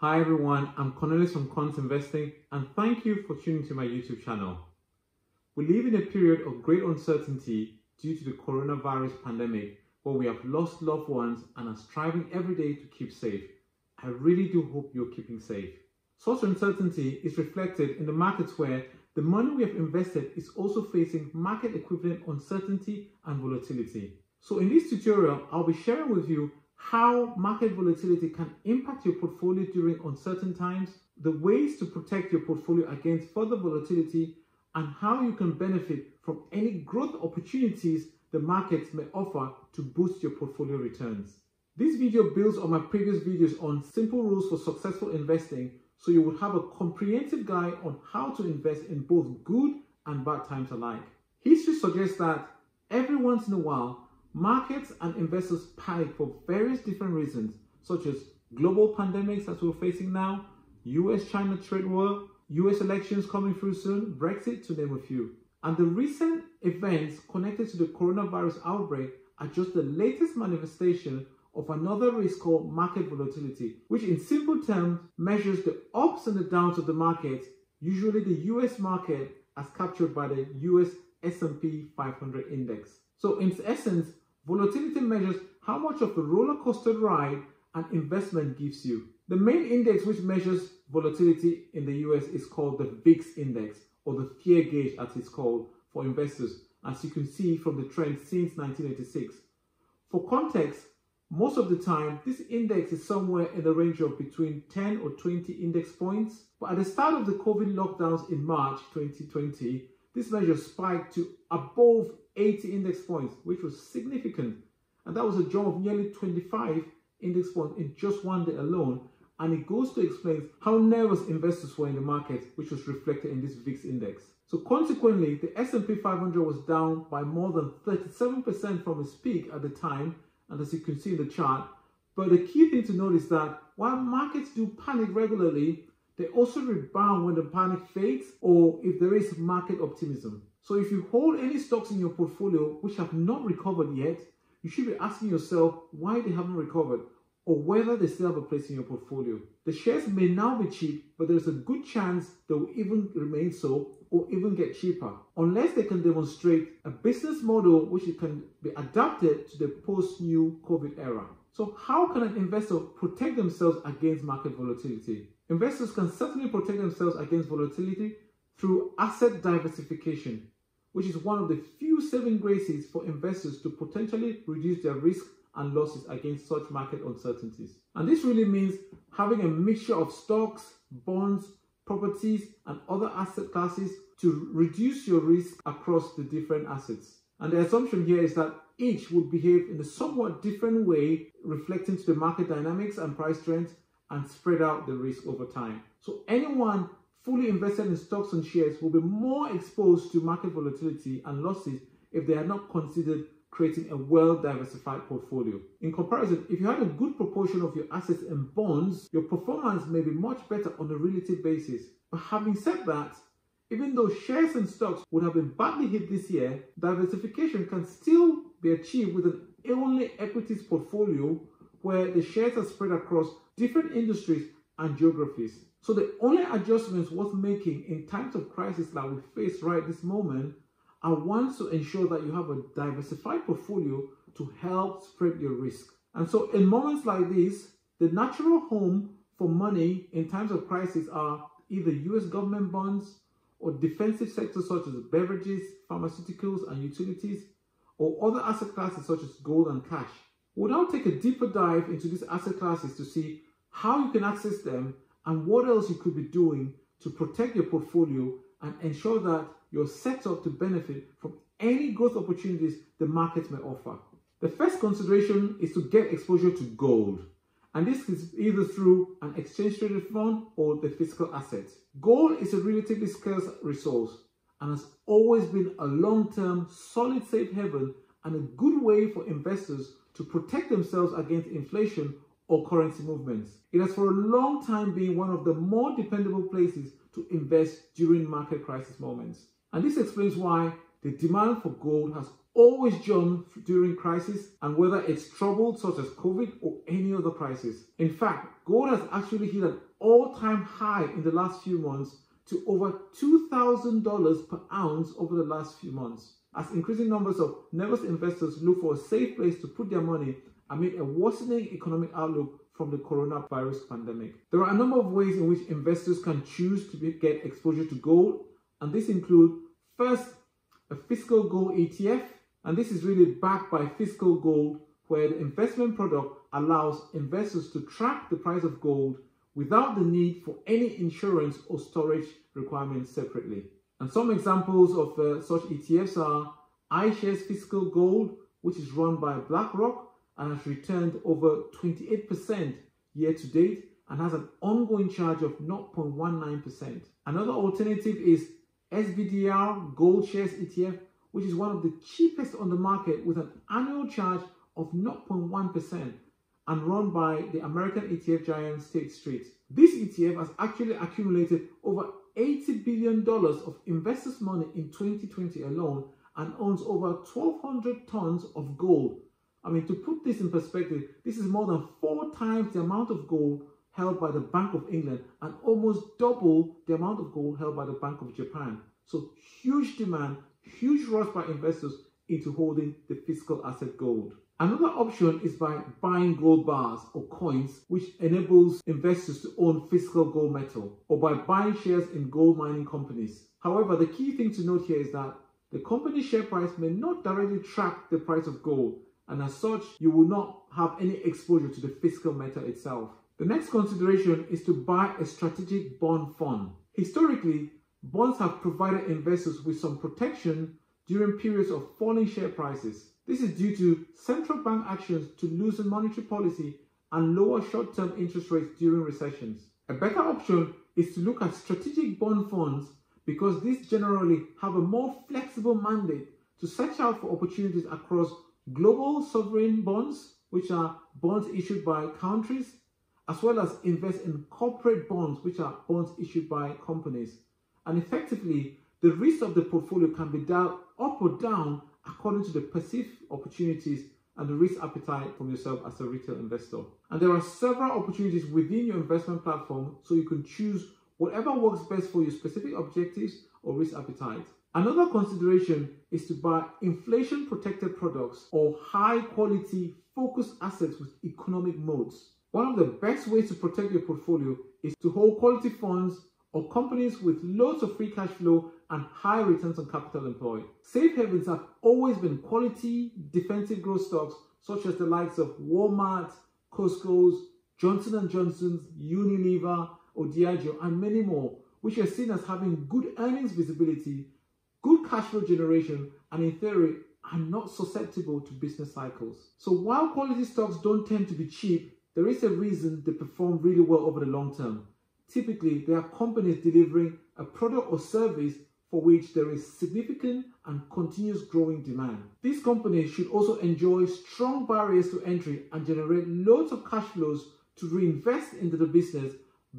Hi everyone, I'm Cornelis from Corns Investing and thank you for tuning to my YouTube channel. We live in a period of great uncertainty due to the coronavirus pandemic where we have lost loved ones and are striving every day to keep safe. I really do hope you're keeping safe. Such uncertainty is reflected in the markets where the money we have invested is also facing market equivalent uncertainty and volatility. So in this tutorial, I'll be sharing with you how market volatility can impact your portfolio during uncertain times, the ways to protect your portfolio against further volatility, and how you can benefit from any growth opportunities the markets may offer to boost your portfolio returns. This video builds on my previous videos on simple rules for successful investing so you will have a comprehensive guide on how to invest in both good and bad times alike. History suggests that every once in a while, Markets and investors panic for various different reasons, such as global pandemics that we're facing now, US-China trade war, US elections coming through soon, Brexit to name a few. And the recent events connected to the coronavirus outbreak are just the latest manifestation of another risk called market volatility, which in simple terms measures the ups and the downs of the market, usually the US market as captured by the US S&P 500 index. So in essence, Volatility measures how much of a roller coaster ride an investment gives you. The main index which measures volatility in the US is called the VIX index or the fear gauge as it's called for investors as you can see from the trend since 1986. For context, most of the time, this index is somewhere in the range of between 10 or 20 index points. But at the start of the COVID lockdowns in March 2020, this measure spiked to above 80 index points, which was significant. And that was a jump of nearly 25 index points in just one day alone. And it goes to explain how nervous investors were in the market, which was reflected in this VIX index. So consequently, the S&P 500 was down by more than 37% from its peak at the time. And as you can see in the chart, but the key thing to note is that while markets do panic regularly, they also rebound when the panic fades or if there is market optimism. So if you hold any stocks in your portfolio which have not recovered yet, you should be asking yourself why they haven't recovered or whether they still have a place in your portfolio. The shares may now be cheap, but there's a good chance they will even remain so or even get cheaper unless they can demonstrate a business model which can be adapted to the post-new COVID era. So how can an investor protect themselves against market volatility? Investors can certainly protect themselves against volatility through asset diversification which is one of the few saving graces for investors to potentially reduce their risk and losses against such market uncertainties. And this really means having a mixture of stocks, bonds, properties, and other asset classes to reduce your risk across the different assets. And the assumption here is that each would behave in a somewhat different way, reflecting to the market dynamics and price trends and spread out the risk over time. So anyone fully invested in stocks and shares will be more exposed to market volatility and losses if they are not considered creating a well-diversified portfolio. In comparison, if you had a good proportion of your assets in bonds, your performance may be much better on a relative basis. But having said that, even though shares and stocks would have been badly hit this year, diversification can still be achieved with an only equities portfolio where the shares are spread across different industries and geographies. So the only adjustments worth making in times of crisis that we face right this moment are ones to ensure that you have a diversified portfolio to help spread your risk. And so in moments like this, the natural home for money in times of crisis are either US government bonds or defensive sectors such as beverages, pharmaceuticals, and utilities, or other asset classes such as gold and cash. We'll now take a deeper dive into these asset classes to see how you can access them and what else you could be doing to protect your portfolio and ensure that you're set up to benefit from any growth opportunities the market may offer. The first consideration is to get exposure to gold. And this is either through an exchange traded fund or the physical asset. Gold is a relatively scarce resource and has always been a long-term solid safe haven and a good way for investors to protect themselves against inflation or currency movements. It has for a long time been one of the more dependable places to invest during market crisis moments. And this explains why the demand for gold has always jumped during crisis and whether it's troubled such as COVID or any other crisis. In fact, gold has actually hit an all-time high in the last few months to over $2,000 per ounce over the last few months. As increasing numbers of nervous investors look for a safe place to put their money amid a worsening economic outlook from the coronavirus pandemic. There are a number of ways in which investors can choose to get exposure to gold, and this include first, a physical gold ETF, and this is really backed by physical gold, where the investment product allows investors to track the price of gold without the need for any insurance or storage requirements separately. And some examples of uh, such ETFs are iShares Physical Gold, which is run by BlackRock, and has returned over 28% year to date and has an ongoing charge of 0.19%. Another alternative is SPDR Gold Shares ETF, which is one of the cheapest on the market with an annual charge of 0.1% and run by the American ETF giant State Street. This ETF has actually accumulated over $80 billion of investors' money in 2020 alone and owns over 1,200 tons of gold I mean, to put this in perspective, this is more than four times the amount of gold held by the Bank of England and almost double the amount of gold held by the Bank of Japan. So huge demand, huge rush by investors into holding the physical asset gold. Another option is by buying gold bars or coins, which enables investors to own physical gold metal, or by buying shares in gold mining companies. However, the key thing to note here is that the company share price may not directly track the price of gold, and as such, you will not have any exposure to the physical metal itself. The next consideration is to buy a strategic bond fund. Historically, bonds have provided investors with some protection during periods of falling share prices. This is due to central bank actions to loosen monetary policy and lower short-term interest rates during recessions. A better option is to look at strategic bond funds because these generally have a more flexible mandate to search out for opportunities across global sovereign bonds, which are bonds issued by countries, as well as invest in corporate bonds, which are bonds issued by companies. And effectively, the risk of the portfolio can be dialed up or down according to the perceived opportunities and the risk appetite from yourself as a retail investor. And there are several opportunities within your investment platform so you can choose whatever works best for your specific objectives or risk appetite. Another consideration is to buy inflation protected products or high quality focused assets with economic moats. One of the best ways to protect your portfolio is to hold quality funds or companies with loads of free cash flow and high returns on capital employed. Safe havens have always been quality defensive growth stocks such as the likes of Walmart, Costco's, Johnson & Johnson's, Unilever, Diageo, and many more, which are seen as having good earnings visibility good cash flow generation, and in theory, are not susceptible to business cycles. So while quality stocks don't tend to be cheap, there is a reason they perform really well over the long term. Typically, they are companies delivering a product or service for which there is significant and continuous growing demand. These companies should also enjoy strong barriers to entry and generate loads of cash flows to reinvest into the business,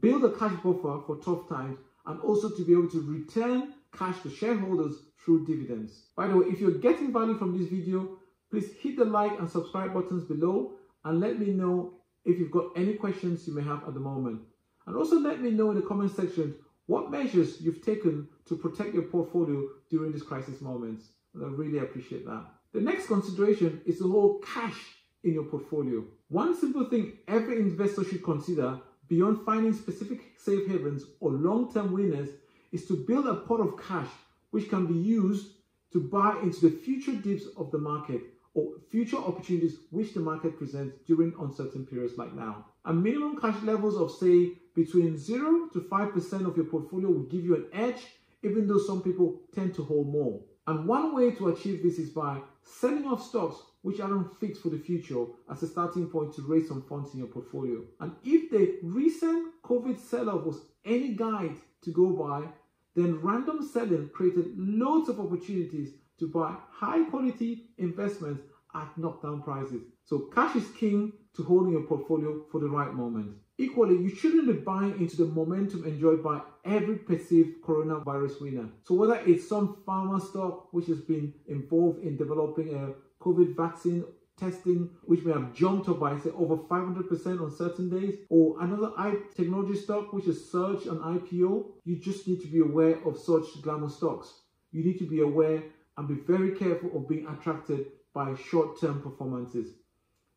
build a cash buffer for tough times, and also to be able to return cash to shareholders through dividends. By the way, if you're getting value from this video, please hit the like and subscribe buttons below and let me know if you've got any questions you may have at the moment. And also let me know in the comment section what measures you've taken to protect your portfolio during this crisis moments. And I really appreciate that. The next consideration is the whole cash in your portfolio. One simple thing every investor should consider beyond finding specific safe havens or long-term winners is to build a pot of cash which can be used to buy into the future dips of the market or future opportunities which the market presents during uncertain periods like now. A minimum cash levels of say between 0 to 5% of your portfolio will give you an edge even though some people tend to hold more. And one way to achieve this is by selling off stocks which aren't fit for the future as a starting point to raise some funds in your portfolio. And if the recent COVID sell-off was any guide to go by, then random selling created loads of opportunities to buy high quality investments at knockdown prices. So cash is king to holding your portfolio for the right moment. Equally, you shouldn't be buying into the momentum enjoyed by every perceived coronavirus winner. So whether it's some pharma stock which has been involved in developing a COVID vaccine testing which may have jumped up by say over 500% on certain days or another technology stock which has surged on IPO, you just need to be aware of such glamour stocks. You need to be aware and be very careful of being attracted by short-term performances.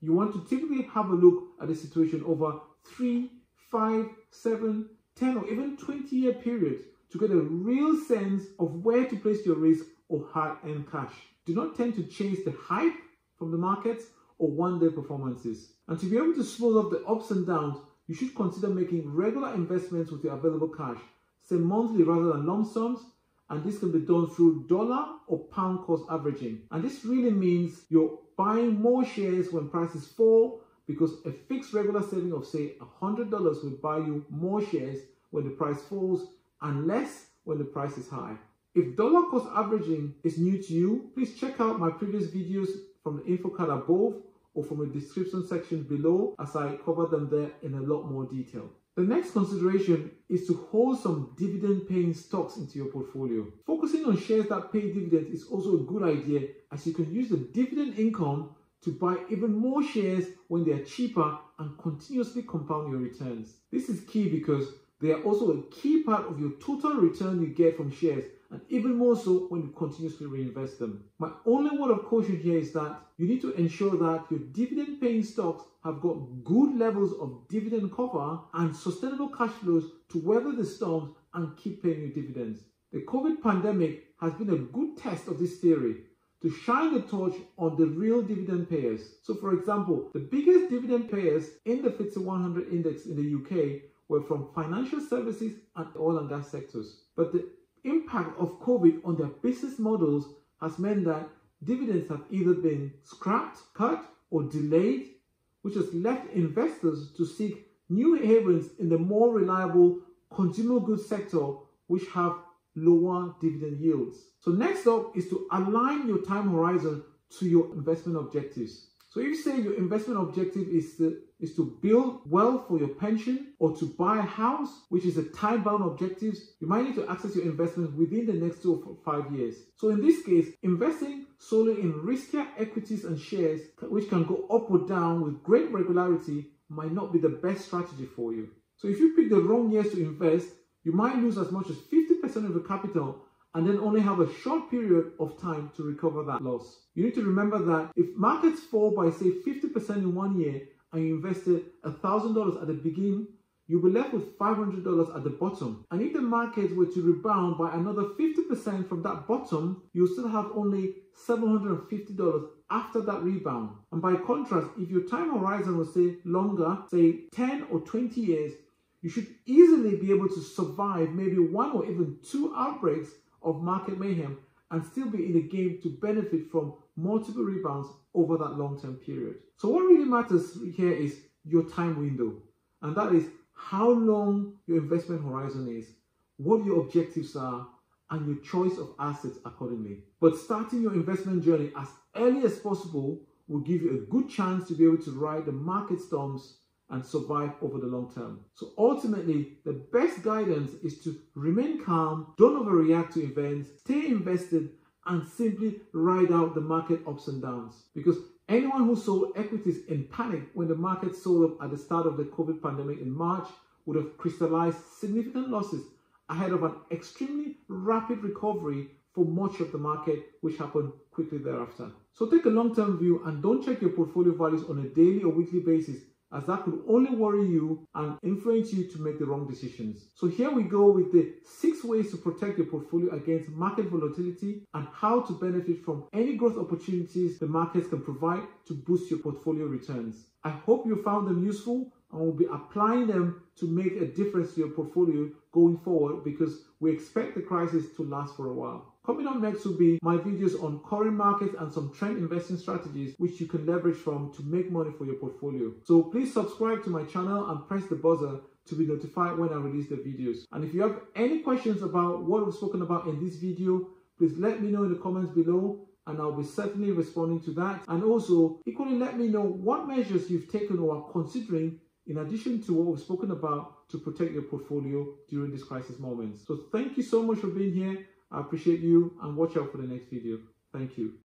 You want to typically have a look at the situation over 3, 5, 7, 10 or even 20 year periods to get a real sense of where to place your risk or hard-earned cash. Do not tend to chase the hype from the markets or one-day performances. And to be able to smooth out the ups and downs, you should consider making regular investments with your available cash, say monthly rather than lump sums, and this can be done through dollar or pound cost averaging. And this really means you're buying more shares when prices fall because a fixed regular saving of say $100 will buy you more shares when the price falls and less when the price is high. If dollar cost averaging is new to you, please check out my previous videos from the info card above or from the description section below as I cover them there in a lot more detail. The next consideration is to hold some dividend paying stocks into your portfolio. Focusing on shares that pay dividends is also a good idea as you can use the dividend income to buy even more shares when they are cheaper and continuously compound your returns. This is key because they are also a key part of your total return you get from shares and even more so when you continuously reinvest them. My only word of caution here is that you need to ensure that your dividend paying stocks have got good levels of dividend cover and sustainable cash flows to weather the storms and keep paying you dividends. The COVID pandemic has been a good test of this theory to shine the torch on the real dividend payers. So for example, the biggest dividend payers in the FTSE 100 index in the UK were from financial services and oil and gas sectors. But the impact of COVID on their business models has meant that dividends have either been scrapped, cut, or delayed, which has left investors to seek new havens in the more reliable consumer goods sector, which have lower dividend yields. So next up is to align your time horizon to your investment objectives. So if you say your investment objective is to, is to build wealth for your pension or to buy a house, which is a time-bound objective, you might need to access your investments within the next two or five years. So in this case, investing solely in riskier equities and shares, which can go up or down with great regularity, might not be the best strategy for you. So if you pick the wrong years to invest, you might lose as much as 50% of your capital and then only have a short period of time to recover that loss. You need to remember that if markets fall by say 50% in one year and you invested $1,000 at the beginning, you'll be left with $500 at the bottom. And if the market were to rebound by another 50% from that bottom, you'll still have only $750 after that rebound. And by contrast, if your time horizon was say longer, say 10 or 20 years, you should easily be able to survive maybe one or even two outbreaks of market mayhem and still be in the game to benefit from multiple rebounds over that long-term period. So what really matters here is your time window, and that is how long your investment horizon is, what your objectives are, and your choice of assets accordingly. But starting your investment journey as early as possible will give you a good chance to be able to ride the market storms and survive over the long term. So ultimately, the best guidance is to remain calm, don't overreact to events, stay invested, and simply ride out the market ups and downs. Because anyone who sold equities in panic when the market sold up at the start of the COVID pandemic in March would have crystallized significant losses ahead of an extremely rapid recovery for much of the market, which happened quickly thereafter. So take a long-term view and don't check your portfolio values on a daily or weekly basis as that could only worry you and influence you to make the wrong decisions. So here we go with the six ways to protect your portfolio against market volatility and how to benefit from any growth opportunities the markets can provide to boost your portfolio returns. I hope you found them useful and will be applying them to make a difference to your portfolio going forward because we expect the crisis to last for a while. Coming up next will be my videos on current markets and some trend investing strategies which you can leverage from to make money for your portfolio. So please subscribe to my channel and press the buzzer to be notified when I release the videos. And if you have any questions about what we've spoken about in this video, please let me know in the comments below and I'll be certainly responding to that. And also, equally let me know what measures you've taken or are considering in addition to what we've spoken about to protect your portfolio during these crisis moments. So thank you so much for being here I appreciate you and watch out for the next video. Thank you.